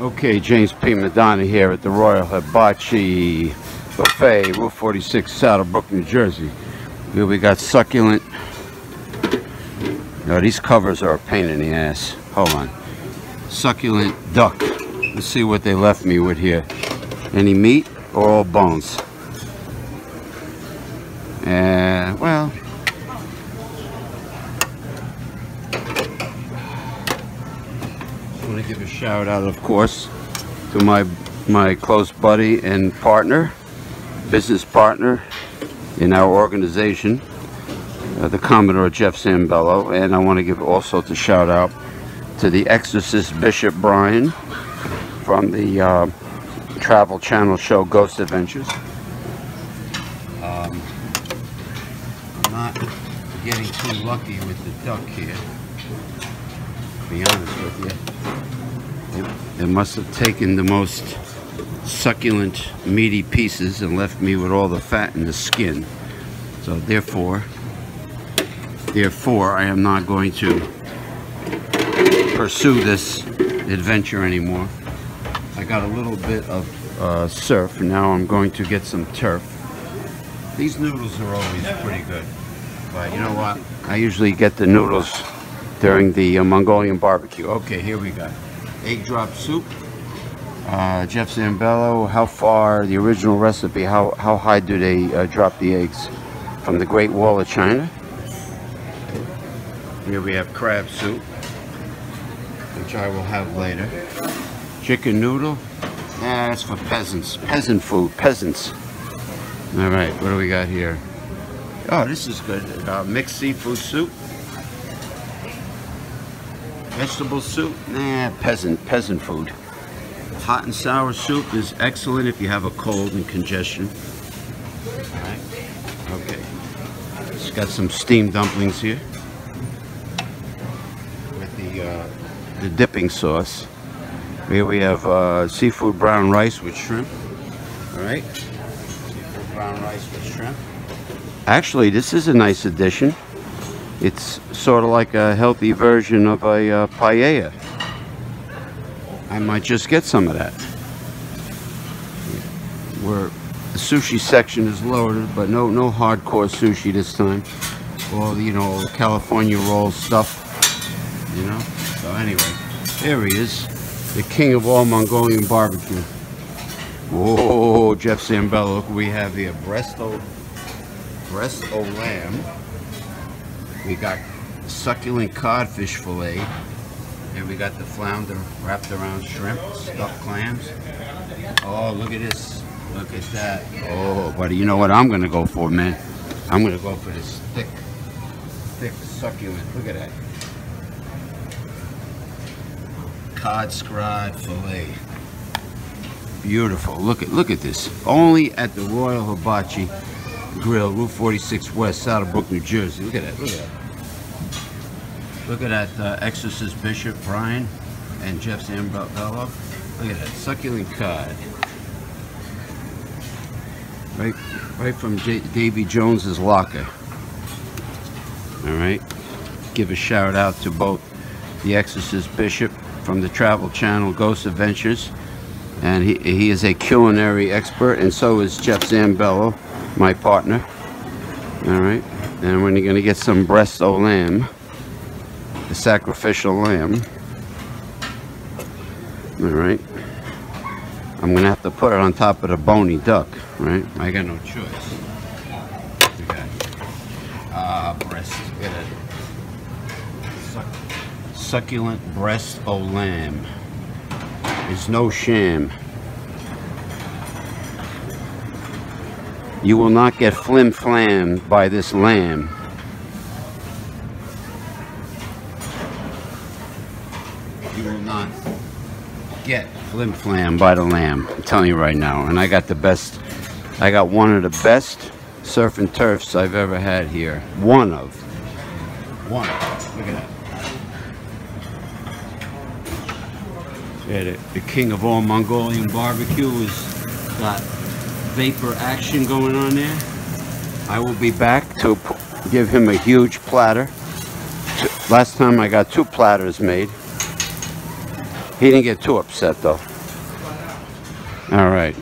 Okay, James P. Madonna here at the Royal Hibachi Buffet, Route 46, Saddlebrook, New Jersey. Here we got succulent. No, these covers are a pain in the ass. Hold on. Succulent duck. Let's see what they left me with here. Any meat or all bones? Uh, well, want to give a shout out, of course, to my my close buddy and partner, business partner in our organization, uh, the Commodore Jeff Zambello, and I want to give also to shout out to the Exorcist Bishop Brian from the uh, Travel Channel show Ghost Adventures. Um, I'm not getting too lucky with the duck here. To be honest with you, it, must have taken the most succulent, meaty pieces and left me with all the fat and the skin. So therefore, therefore, I am not going to pursue this adventure anymore. I got a little bit of uh, surf, now I'm going to get some turf. These noodles are always pretty good, but you know what? I usually get the noodles during the uh, Mongolian barbecue. Okay, here we go. Egg drop soup. Uh, Jeff Zambello, how far, the original recipe, how, how high do they uh, drop the eggs? From the Great Wall of China. Here we have crab soup, which I will have later. Chicken noodle, that's for peasants. Peasant food, peasants. All right, what do we got here? Oh, this is good. Uh, mixed seafood soup. Vegetable soup, nah, peasant, peasant food. Hot and sour soup is excellent if you have a cold and congestion. All right, okay. It's got some steamed dumplings here with the uh, the dipping sauce. Here we have uh, seafood brown rice with shrimp. All right, seafood brown rice with shrimp. Actually, this is a nice addition. It's sort of like a healthy version of a uh, paella. I might just get some of that. Where the sushi section is loaded, but no no hardcore sushi this time. All you know, California roll stuff. You know. So anyway, there he is, the king of all Mongolian barbecue. Whoa, Jeff Zambello, look what we have here. Breast o, breast o lamb. We got succulent codfish fillet. And we got the flounder wrapped around shrimp, stuffed clams. Oh, look at this. Look at that. Oh, buddy, you know what I'm going to go for, man? I'm going to go for this thick, thick succulent. Look at that. Cod scrod fillet. Beautiful. Look at look at this. Only at the Royal Hibachi Grill, Route 46 West, South Saddlebrook, New Jersey. Look at that. Look at that. Look at that uh, Exorcist Bishop Brian and Jeff Zambello. Look at that succulent cod. Right, right from J Davy Jones's locker. All right. Give a shout out to both the Exorcist Bishop from the Travel Channel Ghost Adventures, and he he is a culinary expert, and so is Jeff Zambello, my partner. All right. And we're to get some breast o lamb the sacrificial lamb. All right. I'm gonna have to put it on top of the bony duck, right? I got no choice. Okay. Ah, breast. At it. Suc succulent breast o lamb. Is no sham. You will not get flim flammed by this lamb. you will not get flim flam by the lamb. I'm telling you right now. And I got the best, I got one of the best surf and turfs I've ever had here. One of. One. Look at that. Yeah, the, the king of all Mongolian barbecue got vapor action going on there. I will be back to give him a huge platter. Last time I got two platters made. He didn't get too upset though. All right.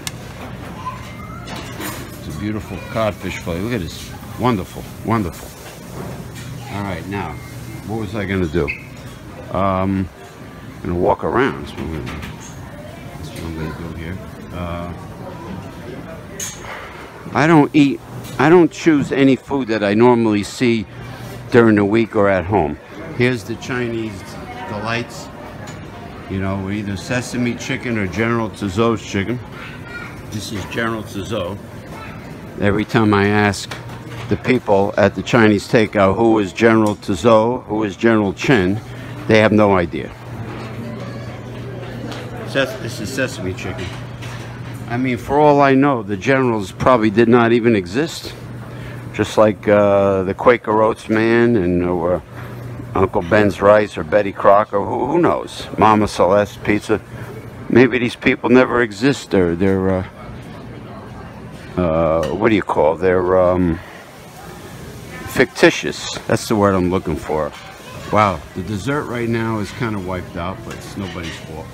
It's a beautiful codfish fillet. Look at this. Wonderful, wonderful. All right, now, what was I gonna do? Um, I'm gonna walk around. That's what I'm gonna do here. Uh, I don't eat. I don't choose any food that I normally see during the week or at home. Here's the Chinese delights. You know, either sesame chicken or General Tso's chicken. This is General Tso. Every time I ask the people at the Chinese takeout who is General Tso, who is General Chen, they have no idea. This is sesame chicken. I mean, for all I know, the generals probably did not even exist. Just like uh, the Quaker Oats man and or Uncle Ben's Rice or Betty Crocker, who, who knows? Mama Celeste Pizza. Maybe these people never exist. They're, they're uh, uh, what do you call? They're um, fictitious. That's the word I'm looking for. Wow, the dessert right now is kind of wiped out, but it's nobody's fault.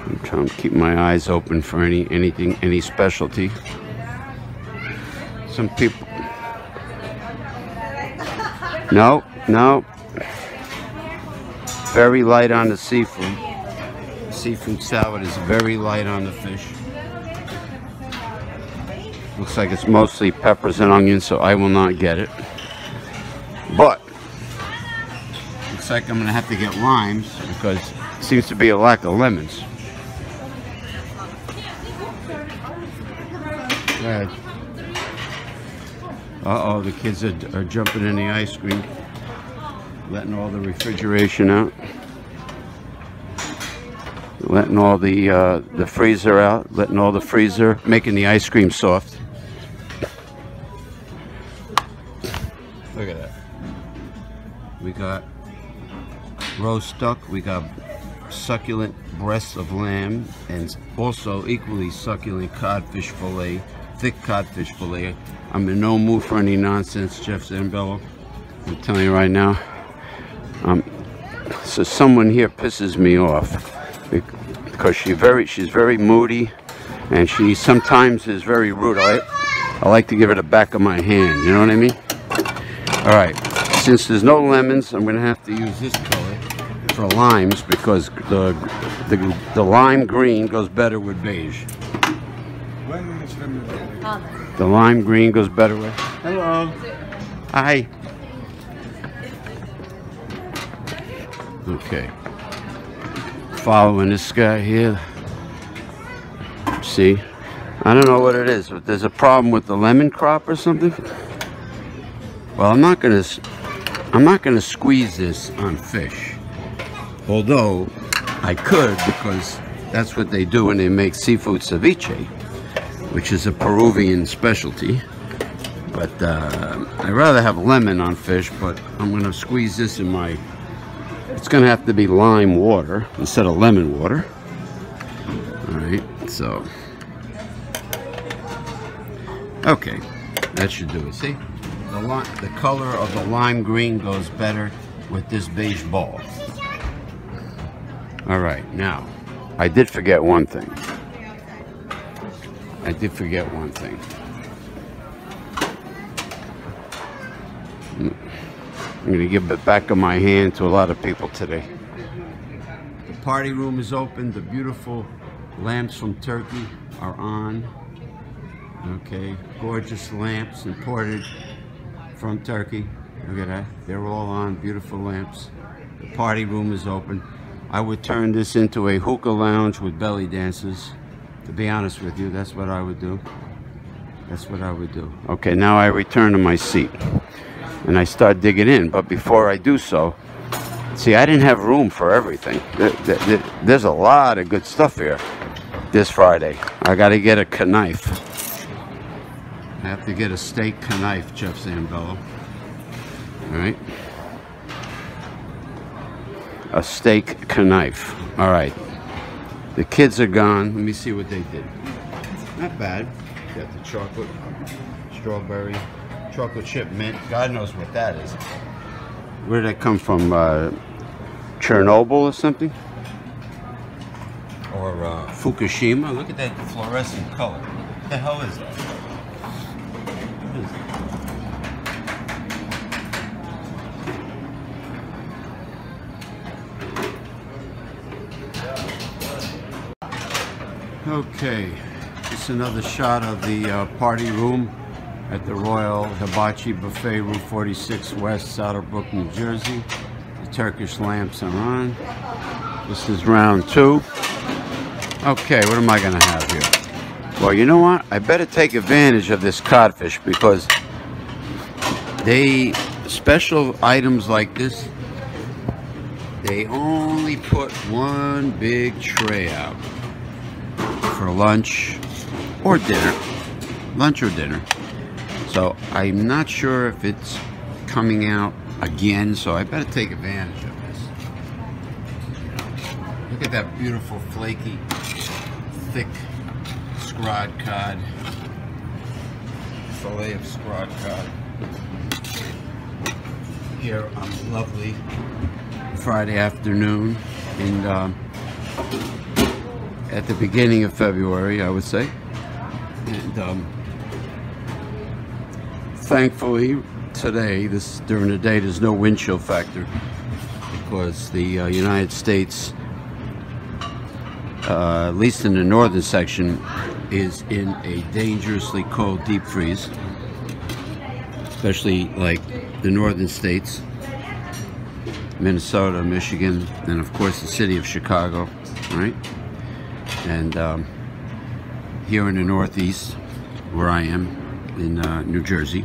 I'm trying to keep my eyes open for any anything, any specialty. Some people. No, no. Very light on the seafood. Seafood salad is very light on the fish. Looks like it's mostly peppers and onions, so I will not get it. But, looks like I'm going to have to get limes because seems to be a lack of lemons. Uh-oh, the kids are, are jumping in the ice cream. Letting all the refrigeration out. Letting all the uh, the freezer out. Letting all the freezer, making the ice cream soft. Look at that. We got roast duck. We got succulent breasts of lamb and also equally succulent codfish fillet, thick codfish fillet. I'm in no mood for any nonsense, Jeff Zambello. I'm telling you right now. Um, so someone here pisses me off because she very she's very moody and she sometimes is very rude. I, I like to give her the back of my hand, you know what I mean? All right, since there's no lemons, I'm gonna have to use this color for limes because the, the, the lime green goes better with beige. The lime green goes better with. Hello. Hi. Okay. Following this guy here. See? I don't know what it is, but there's a problem with the lemon crop or something. Well, I'm not gonna, I'm not gonna squeeze this on fish. Although I could because that's what they do when they make seafood ceviche, which is a Peruvian specialty. But uh, I'd rather have lemon on fish, but I'm gonna squeeze this in my, it's gonna have to be lime water instead of lemon water. All right, so, okay, that should do it. See, the, the color of the lime green goes better with this beige ball. All right, now, I did forget one thing. I did forget one thing. I'm going to give the back of my hand to a lot of people today. The party room is open. The beautiful lamps from Turkey are on. Okay, gorgeous lamps imported from Turkey. Look at that. They're all on, beautiful lamps. The party room is open. I would turn this into a hookah lounge with belly dancers. To be honest with you, that's what I would do. That's what I would do. Okay, now I return to my seat. And I start digging in. But before I do so, see, I didn't have room for everything. There's a lot of good stuff here this Friday. I got to get a knife. I have to get a steak knife, Jeff Zambello. All right a steak knife. All right. The kids are gone. Let me see what they did. Not bad. Got the chocolate, strawberry, chocolate chip mint. God knows what that is. Where did that come from? Uh, Chernobyl or something. Or uh, Fukushima. Look at that fluorescent color. What the hell is that? Okay, just another shot of the uh, party room at the Royal Hibachi Buffet, Route 46 West, Saddlebrook, New Jersey. The Turkish lamps are on. This is round two. Okay, what am I gonna have here? Well, you know what? I better take advantage of this codfish because they special items like this they only put one big tray out for lunch or dinner. Lunch or dinner. So I'm not sure if it's coming out again so I better take advantage of this. Look at that beautiful flaky thick scrod cod. Fillet of scrod cod. Here on a lovely Friday afternoon And um, at the beginning of February, I would say. And um, thankfully, today, this during the day, there's no wind chill factor because the uh, United States, uh, at least in the northern section, is in a dangerously cold deep freeze, especially like the northern states. Minnesota, Michigan, and of course the city of Chicago, right? And um, here in the Northeast, where I am, in uh, New Jersey,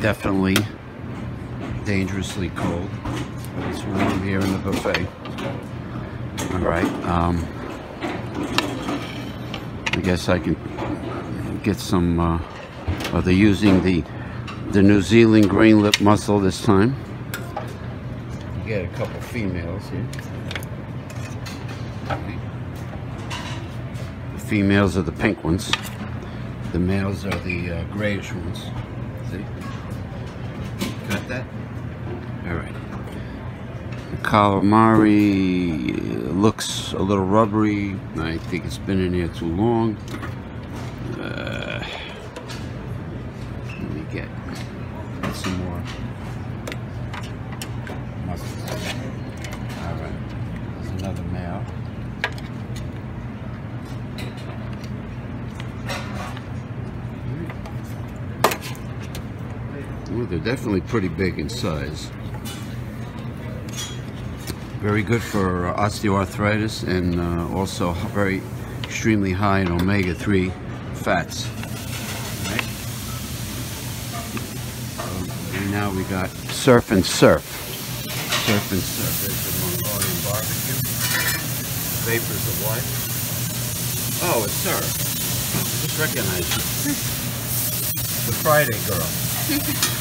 definitely dangerously cold. It's warm here in the buffet. All right. Um, I guess I can get some. Uh, they're using the the New Zealand green lip mussel this time get a couple females here. Females are the pink ones. The males are the uh, grayish ones. See? Got that? Alright. The calamari looks a little rubbery. I think it's been in here too long. Definitely pretty big in size. Very good for uh, osteoarthritis and uh, also very extremely high in omega-3 fats. Right? So, and now we got surf and surf. Surf and surf. There's the Mongolian barbecue. Vapors of life. Oh, it's her. I just recognize you. The Friday girl.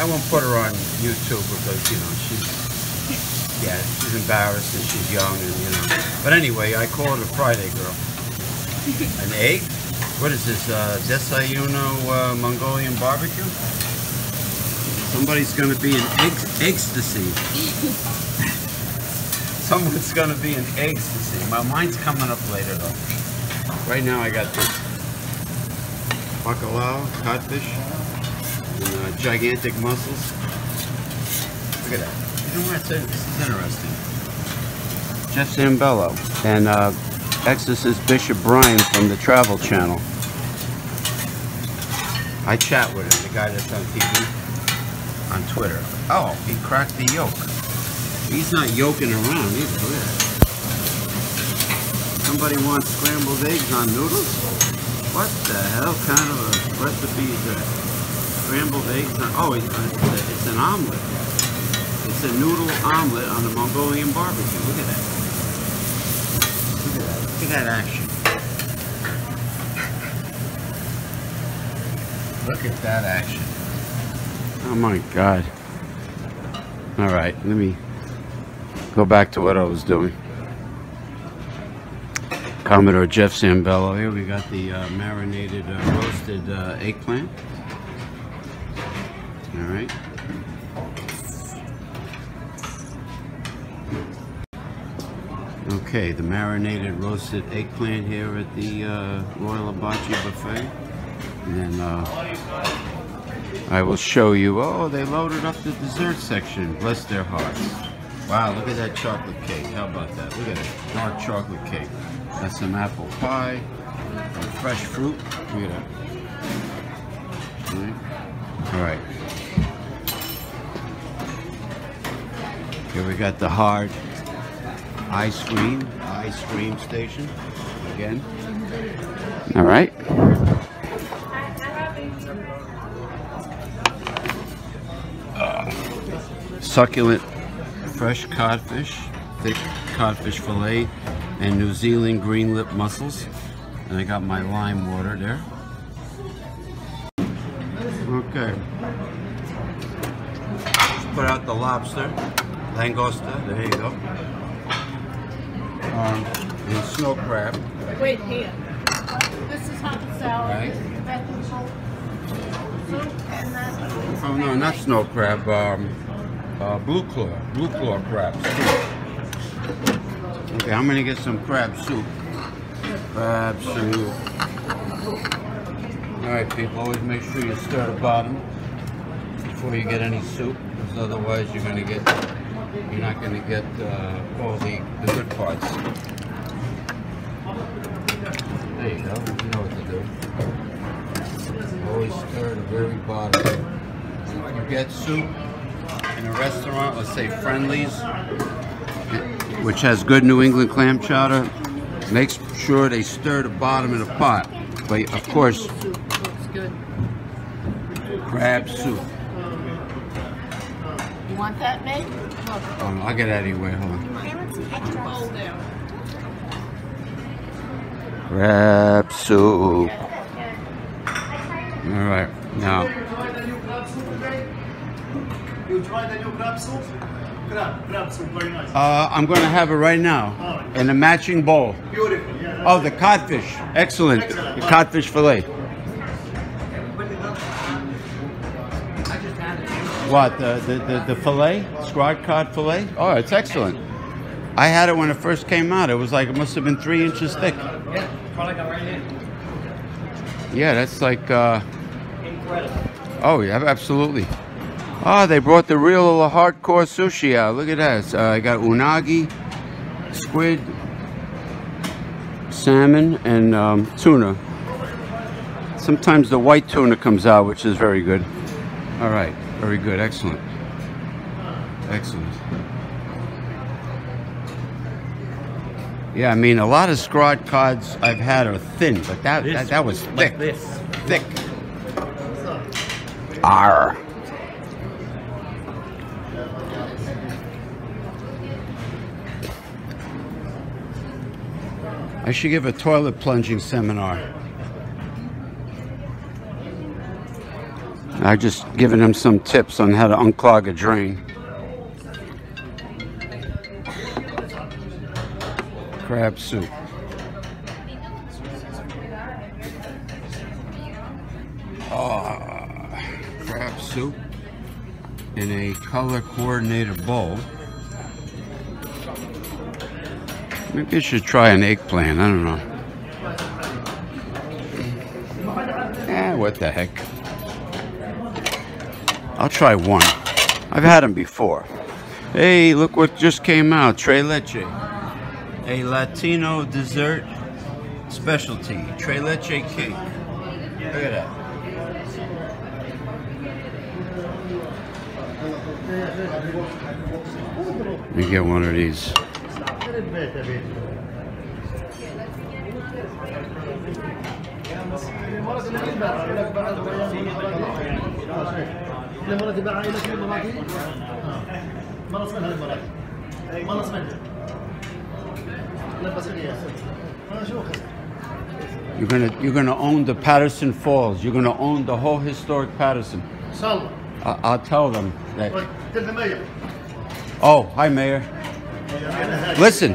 I won't put her on YouTube because, you know, she's, yeah, she's embarrassed and she's young and, you know. But anyway, I call her the Friday girl. An egg? What is this, uh, Desayuno uh, Mongolian barbecue? Somebody's gonna be in ecstasy. Someone's gonna be in ecstasy. My mind's coming up later though. Right now I got this bacalao, codfish, uh, gigantic mussels. Look at that. You know what? This is interesting. Jeff Zambello and uh, Exorcist Bishop Brian from the Travel Channel. I chat with him, the guy that's on TV on Twitter. Oh, he cracked the yolk. He's not yoking around either. Somebody wants scrambled eggs on noodles? What the hell kind of a recipe is that? Scrambled eggs oh, it's, an omelet. It's a noodle omelet on the Mongolian barbecue. Look at that. Look at that. Look at that action. Look at that action. Oh my God. All right, let me go back to what I was doing. Commodore Jeff Zambello here. We got the uh, marinated uh, roasted uh, eggplant. All right. Okay, the marinated roasted eggplant here at the uh, Royal Hibachi Buffet. And then uh, I will show you, oh, they loaded up the dessert section. Bless their hearts. Wow, look at that chocolate cake. How about that? Look at it, dark chocolate cake. That's some apple pie, fresh fruit. Look at that. All right. All right. Here we got the hard ice cream, ice cream station again. All right. Uh, succulent fresh codfish, thick codfish fillet, and New Zealand green lip mussels. And I got my lime water there. Okay. Let's put out the lobster, langosta. There you go. Um, and snow crab. Wait here. This is hot salad. Right. Soup. Oh no, not snow crab. Um, uh, blue claw, blue claw crab. Okay, I'm gonna get some crab soup. Crab soup. All right, people. Always make sure you stir the bottom before you get any soup, because otherwise you're gonna get you're not gonna get uh, all the the good parts. There you go. You know what to do. Always stir the very bottom. You get soup in a restaurant, let's say Friendly's, which has good New England clam chowder, make sure they stir the bottom of the pot. But of course, Soup looks good. crab soup. You want that, Meg? Look, Um, I'll get out of your way, hold on. bowl there. Crab soup. All right, now, You try the new crab soup? Crab, crab soup, very nice. uh, I'm going to have it right now in a matching bowl. Beautiful, yeah. Oh, the codfish. Excellent. The codfish fillet. What, the, the, the, the fillet? Squad cod fillet? Oh, it's excellent. I had it when it first came out. It was like, it must have been three inches thick. Yeah, that's like, uh, oh, yeah, absolutely. Oh, they brought the real hardcore sushi out. Look at that. Uh, I got unagi, squid, salmon and um, tuna. Sometimes the white tuna comes out, which is very good. All right, very good, excellent, excellent. Yeah, I mean a lot of scrod cods I've had are thin, but that that, that was thick, this thick. Arr. I should give a toilet plunging seminar. I just given him some tips on how to unclog a drain. Crab soup. Ah, crab soup in a color coordinated bowl. Maybe I should try an eggplant. I don't know. Eh, what the heck. I'll try one. I've had them before. Hey, look what just came out. Tres leche. A Latino dessert specialty. Tres leche cake. Look at that. Let me get one of these. ما ما لبس انا شو You're gonna you're gonna own the Paterson Falls. You're gonna own the whole historic Paterson. I, I'll tell them that. Oh, hi mayor. Listen,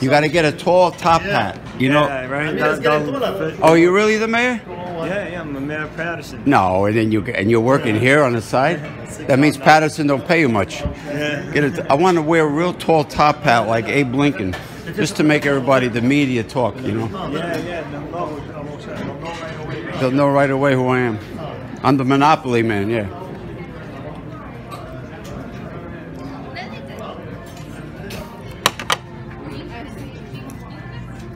you got to get a tall top hat. You know. Right? Oh, you really the mayor? Yeah, yeah, I'm a Mayor of Paterson. No, and then you and you're working here on the side. That means Paterson don't pay you much. Yeah. Get it. I want to wear a real tall top hat like Abe Lincoln, just to make everybody, the media, talk. You know, Yeah, yeah, no, no, almost, no, no, right away. they'll know right away who I am. I'm the Monopoly man. Yeah.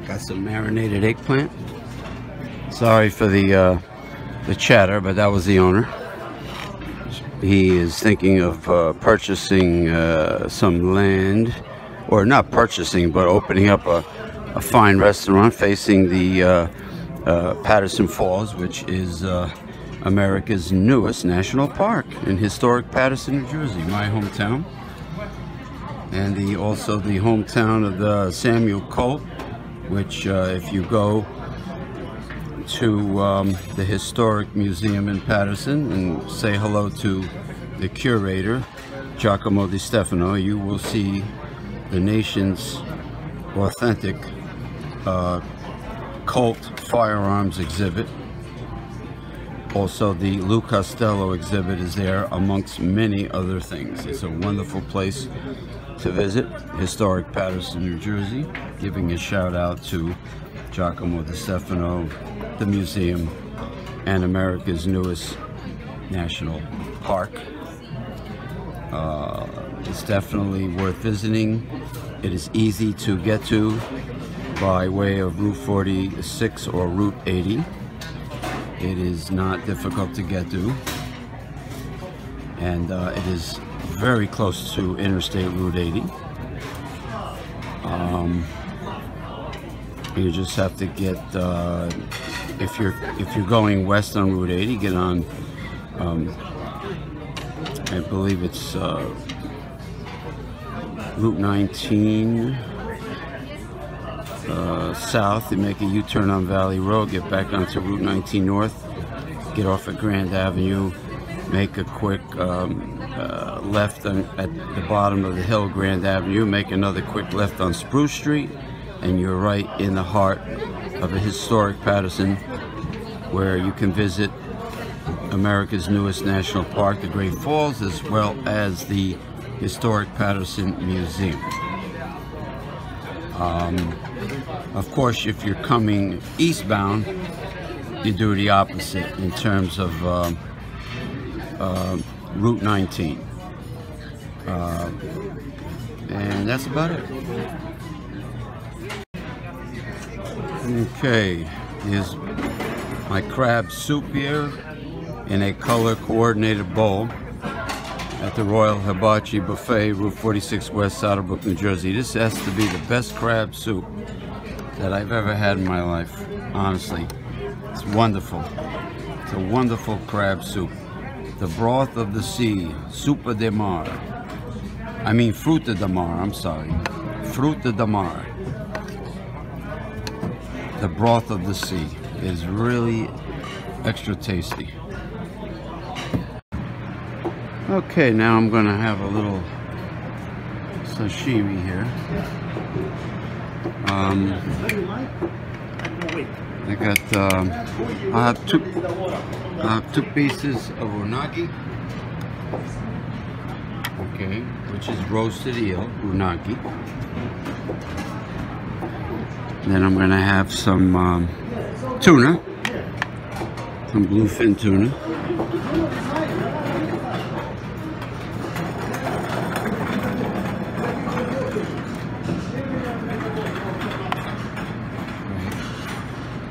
Got some marinated eggplant. Sorry for the uh, the chatter, but that was the owner. He is thinking of uh, purchasing uh, some land, or not purchasing, but opening up a, a fine restaurant facing the uh, uh, Paterson Falls, which is uh, America's newest national park in historic Paterson, New Jersey, my hometown, and the also the hometown of the Samuel Colt, which if you go to um, the Historic Museum in Paterson and say hello to the curator, Giacomo Di Stefano, you will see the nation's authentic uh, firearms exhibit. Also, the Lou Costello exhibit is there, amongst many other things. It's a wonderful place to visit, historic Paterson, New Jersey. Giving a shout out to Giacomo Di Stefano, the museum, and America's newest national park. Uh, it's definitely worth visiting. It is easy to get to by way of Route 46 or Route 80. It is not difficult to get to. And uh, it is very close to Interstate Route 80. Um, you just have to get uh, if you're if you're going west on Route 80, get on. Um, I believe it's uh, Route 19 uh, south. You make a U-turn on Valley Road, get back onto Route 19 north, get off at Grand Avenue, make a quick um, uh, left on, at the bottom of the hill, Grand Avenue, make another quick left on Spruce Street, and you're right in the heart of a historic Paterson where you can visit America's newest national park, the Great Falls, as well as the historic Paterson Museum. Um, of course, if you're coming eastbound, you do the opposite in terms of um, uh, Route 19. Uh, and that's about it. Okay, is my crab soup here in a color coordinated bowl at the Royal Hibachi Buffet, Route 46 West, Saddlebrook, New Jersey. This has to be the best crab soup that I've ever had in my life, honestly. It's wonderful. It's a wonderful crab soup. The broth of the sea, Supa de Mar. I mean, Fruta de Mar, I'm sorry. Fruta de Mar. The broth of the sea is really extra tasty. Okay, now I'm gonna have a little sashimi here. Um, I got, um, I have two, I have two pieces of unagi. Okay, which is roasted eel, unagi. Then I'm gonna have some um, tuna, some bluefin tuna.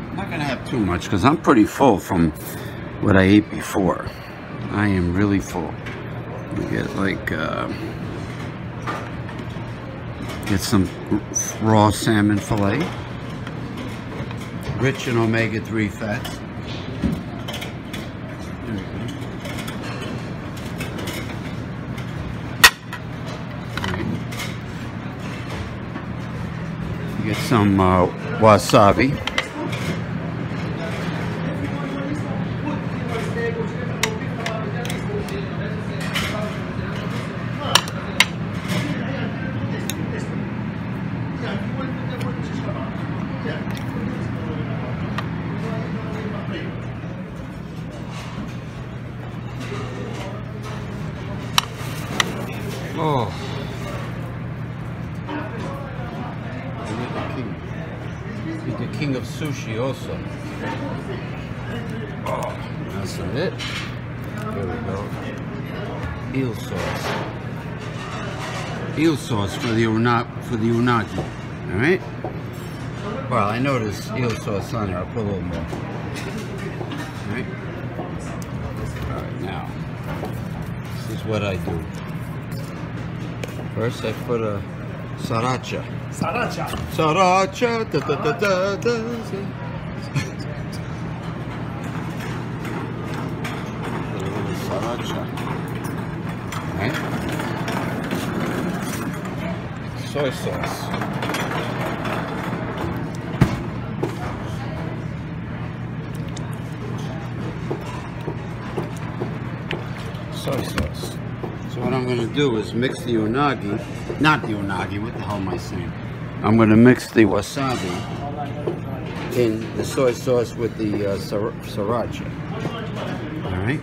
I'm not gonna have too much because I'm pretty full from what I ate before. I am really full. We get like uh, get some raw salmon fillet, rich in omega-3 fats. Get some uh, wasabi. Also. Oh, that's it. There we go. Eel sauce. Eel sauce for the una for the unagi. All right. Well, I noticed eel sauce on there. I'll put a little more. All right. All right. Now, this is what I do. First, I put a sriracha. Sriracha. Sriracha. Da, da, da, da, da. Put a little sriracha. Right? Soy sauce. Soy sauce. So what I'm going to do is mix the unagi, not the unagi, what the hell am I saying? I'm going to mix the wasabi in the soy sauce with the uh, sir- sriracha. All right.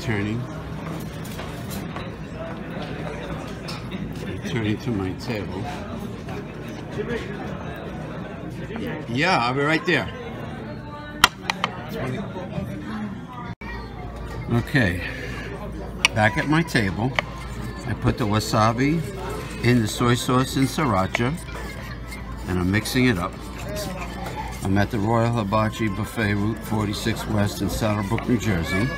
Turning. Turning to my table. I'll be right there. Okay, back at my table, I put the wasabi in the soy sauce and sriracha, and I'm mixing it up. I'm at the Royal Hibachi Buffet, Route 46 West in Saddlebrook, New Jersey.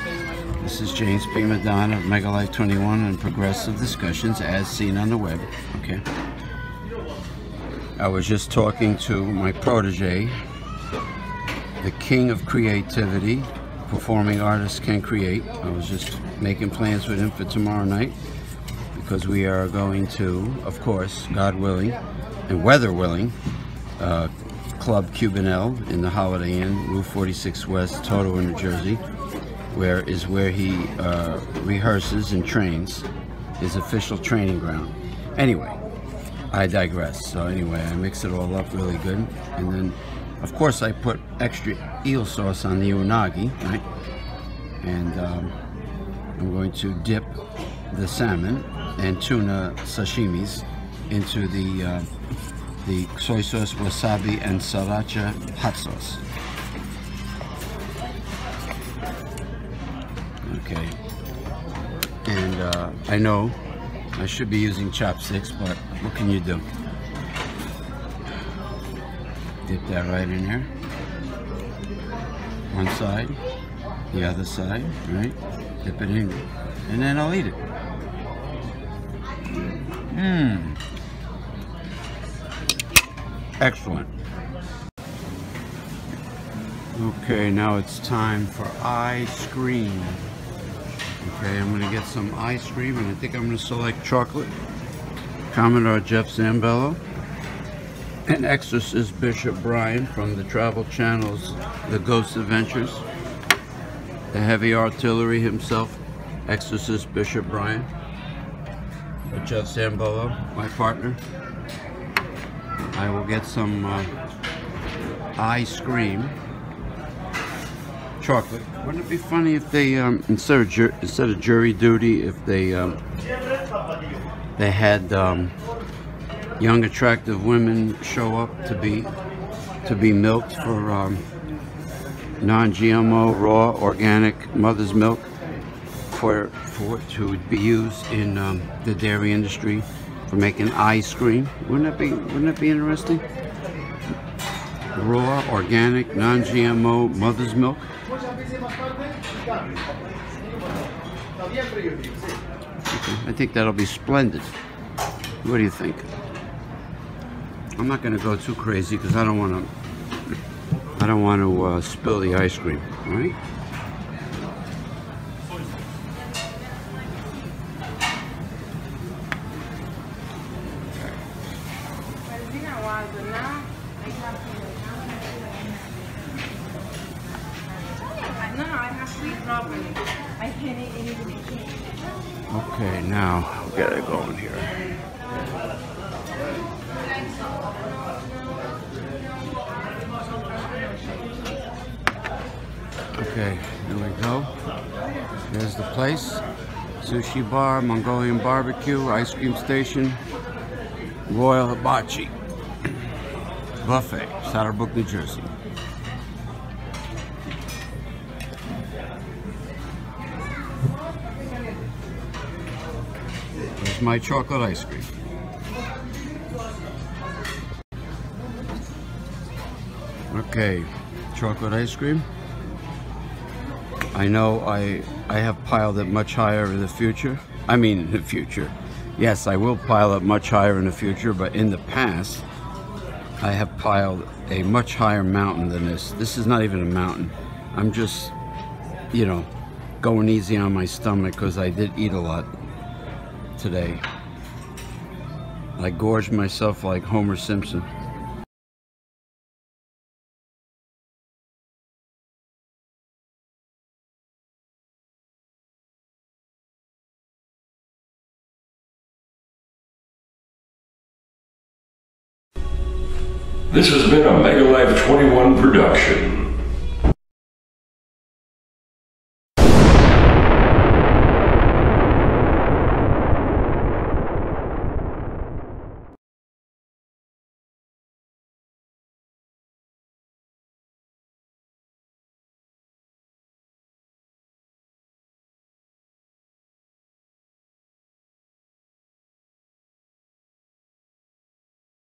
This is James P. Madonna of Mega Life 21 and Progressive Discussions as seen on the web. Okay. I was just talking to my protege, the king of creativity, performing artists can create. I was just making plans with him for tomorrow night because we are going to, of course, God willing, and weather willing, uh, Club Cuban L in the Holiday Inn, Route 46 West, Totowa, New Jersey, where is where he uh, rehearses and trains, his official training ground. Anyway, I digress. So anyway, I mix it all up really good, and then, of course, I put extra eel sauce on the unagi, right? And um, I'm going to dip the salmon and tuna sashimis into the uh, the soy sauce, wasabi, and sriracha hot sauce. Okay. And uh, I know I should be using chopsticks, but what can you do? Dip that right in there. One side, the other side, right? Dip it in, and then I'll eat it. Mmm. Excellent. Okay, now it's time for ice cream. Okay, I'm gonna get some ice cream and I think I'm gonna select chocolate. Commodore Jeff Zambello and Exorcist Bishop Brian from the Travel Channel's The Ghost Adventures. The heavy artillery himself, Exorcist Bishop Brian. With Jeff Zambello, my partner. I will get some uh, ice cream chocolate. Wouldn't it be funny if they um, instead of instead of jury duty, if they um, they had um, young attractive women show up to be to be milked for um, non-GMO, raw, organic mother's milk for for to be used in um, the dairy industry for making ice cream. Wouldn't that be Wouldn't that be interesting? Raw, organic, non-GMO mother's milk. I think that'll be splendid. What do you think? I'm not going to go too crazy because I don't want to. I don't want to uh, spill the ice cream. right? No, I have to eat. I can't eat anything. Okay, now we gotta go in here. Okay, here we go. There's the place. Sushi bar, Mongolian barbecue, ice cream station, Royal Hibachi. Buffet, Saddlebrook, New Jersey. My chocolate ice cream. Okay, chocolate ice cream. I know I I have piled it much higher in the future. I mean in the future. Yes, I will pile it much higher in the future, but in the past I have piled a much higher mountain than this. This is not even a mountain. I'm just, you know, going easy on my stomach because I did eat a lot today. I gorged myself like Homer Simpson. This has been a Mega Life 21 production.